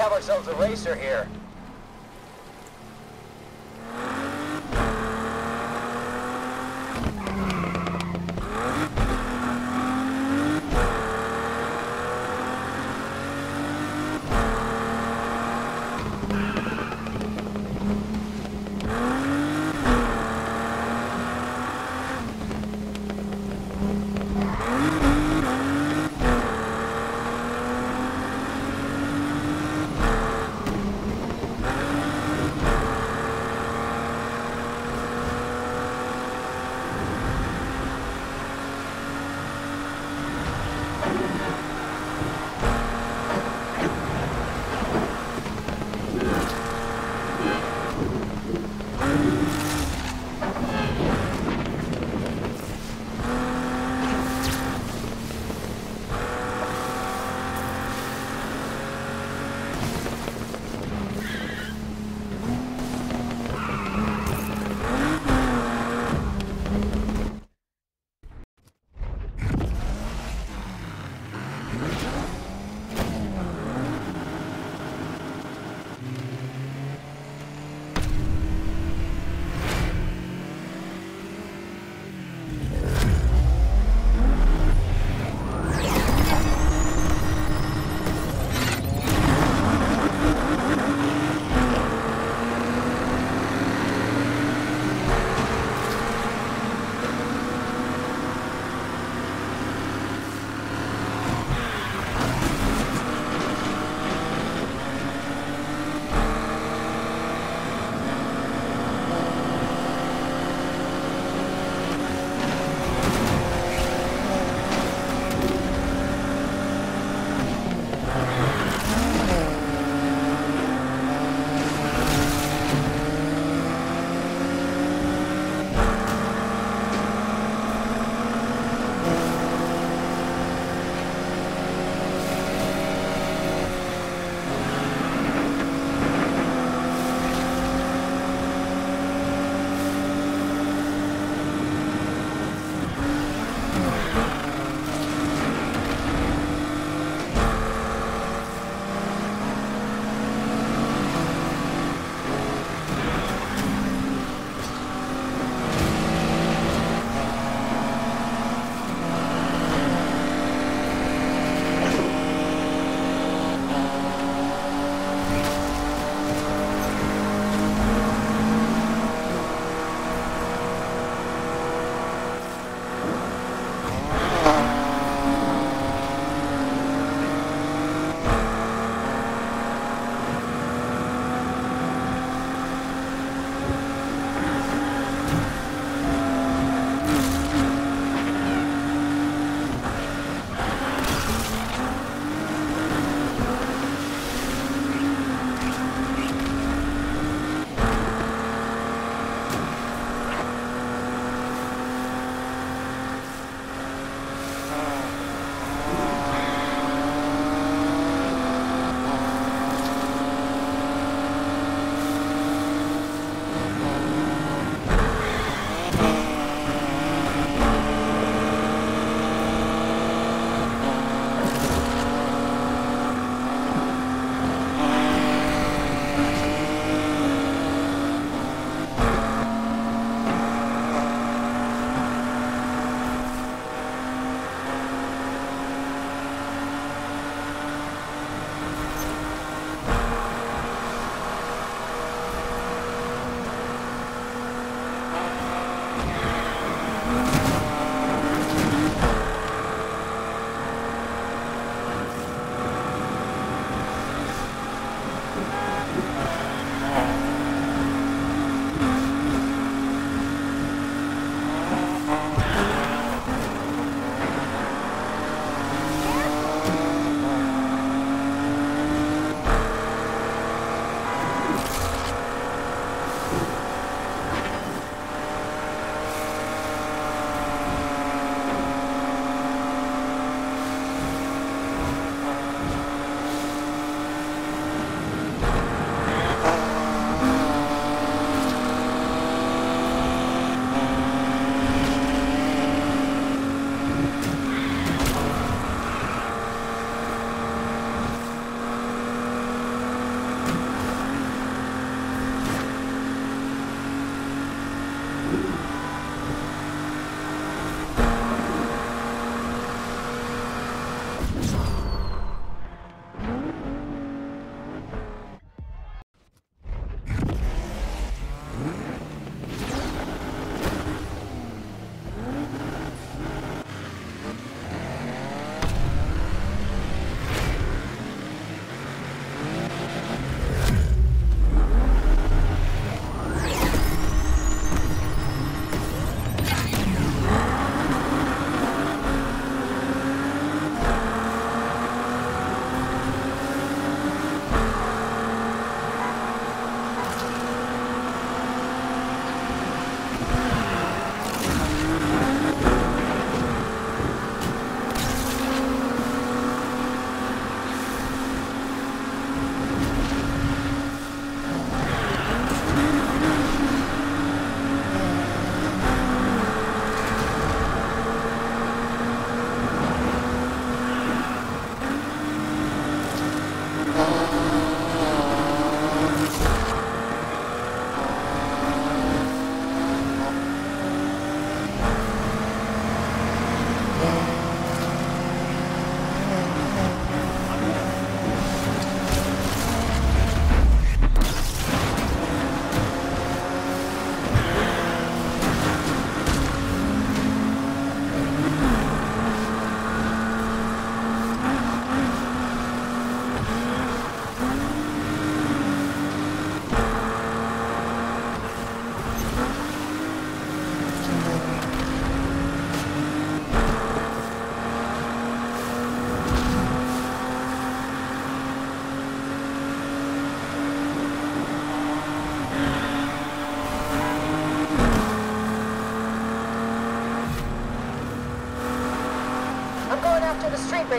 have ourselves a racer here.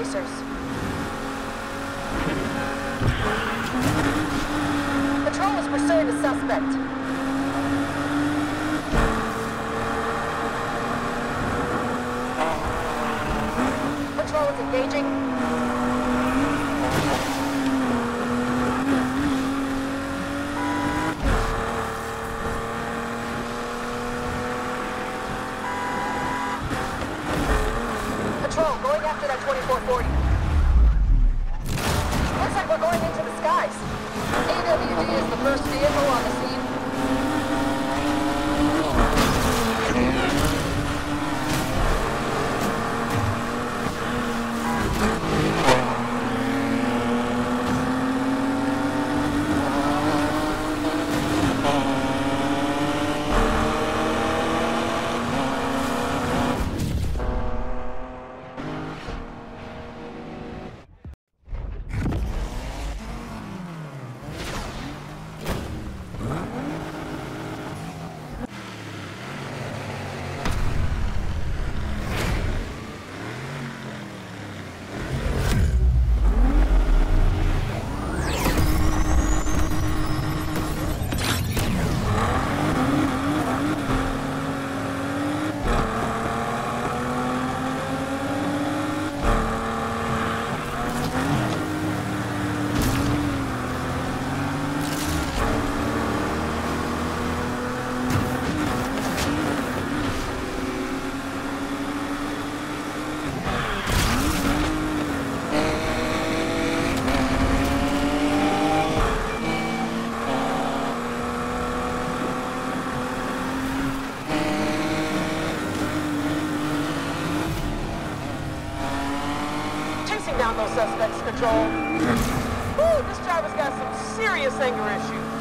Racers. Patrol is pursuing the suspect. Patrol is engaging. Control. This driver's got some serious anger issues.